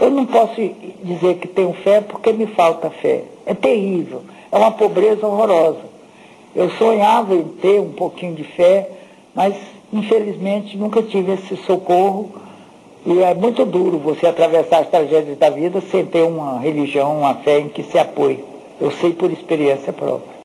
Eu não posso dizer que tenho fé porque me falta fé. É terrível. É uma pobreza horrorosa. Eu sonhava em ter um pouquinho de fé, mas infelizmente nunca tive esse socorro. E é muito duro você atravessar as tragédias da vida sem ter uma religião, uma fé em que se apoie. Eu sei por experiência própria.